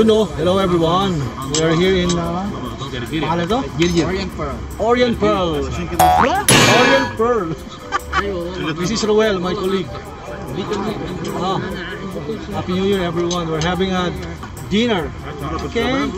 you know, hello everyone. We are here in uh, to? Orient Pearl. Orient Pearl. Orient Pearl. This is Roel, my colleague. Ah, Happy New Year everyone. We're having a dinner. Okay?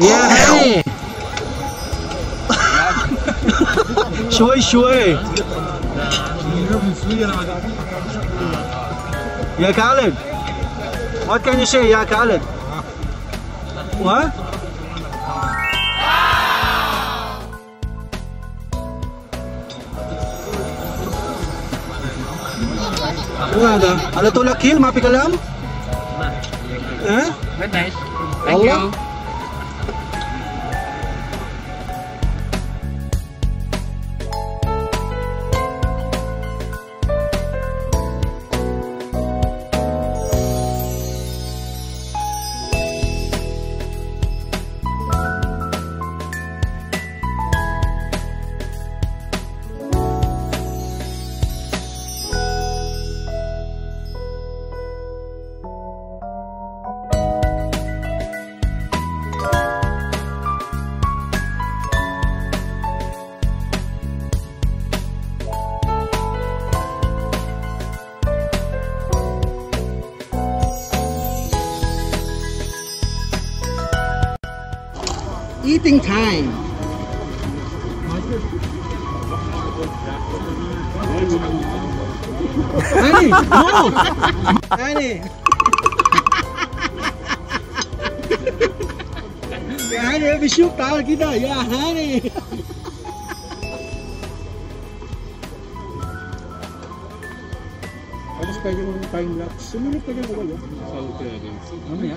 Yeah, honey. Shui shui. Yeah, Khalid. What can you say, yeah, Khalid? What? Ano ada? Ada tulak kill, mapi kalam? Eh? Very nice. Thank Allah. you. eating time. Annie, no! Annie! Yeah, Annie, we shoot down, get out, yeah, Annie! Tapos pwede mong time lapse. Sumunod pa kayo ko kayo. Sa hotel. Mamaya.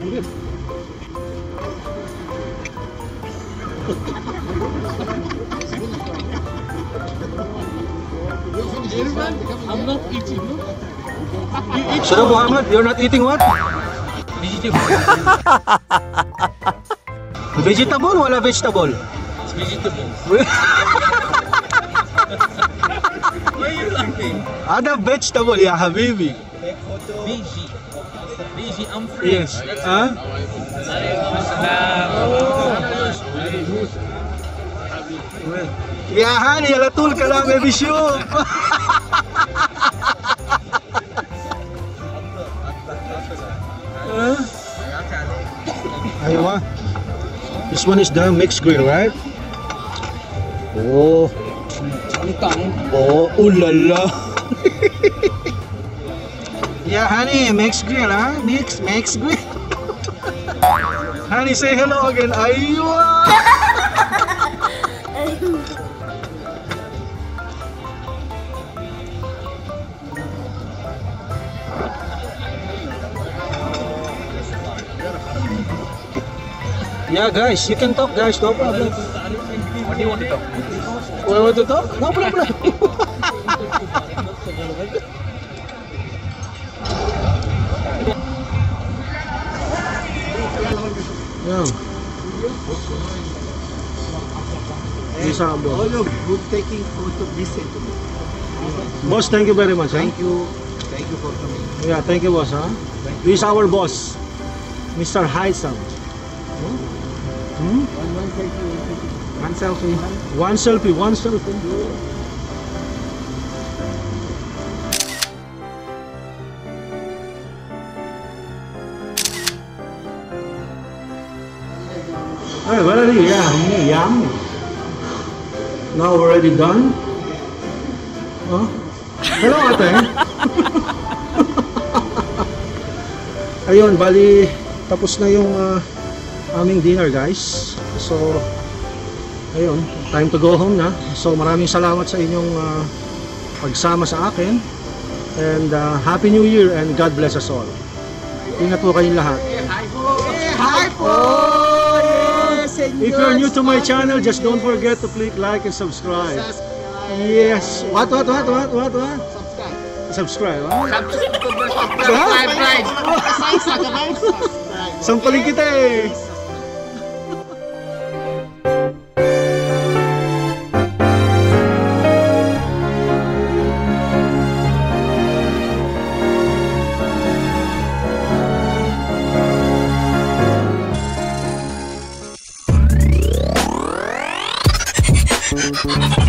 I'm not eating. Sir Muhammad, you're not eating what? Vegetable. Vegetable wala vegetable? Vegetable. Why are you laughing? Ada vegetable ya habibi. Veggie. Easy, Huh? Yeah, honey, y'all huh? يا هاني على طول كلام ابي This one is the mixed grill, right? Oh. Oh, ooh la la. Yeah, honey, mixed grill, huh? Mix, mixed grill. honey, say hello again. Aywa. Yeah, guys, you can talk, guys. No problem. What do you want to talk? What want to talk? No problem. Yan. Ang boss. All of good taking photo, to me. Boss, thank you very much. Ha? Thank you. Thank you for coming. Yeah, thank you, boss. Ha? This is our boss, Mr. Haisam. Hmm? One selfie. One selfie, one selfie. Hey, very yummy, yummy. Now already done. Huh? Hello, ate. Ayun, bali tapos na yung ah, aming dinner, guys. So, ayun, time to go home na. So, maraming salamat sa inyong ah, pagsama sa akin. And ah, Happy New Year and God bless us all. Ingat po kayong lahat. Hi po! Yes! If you're new to my channel, just don't forget to click like and subscribe. Yes. What, what, what, what, what, what? Subscribe. ah. Subscribe! Sampalin kita eh. Música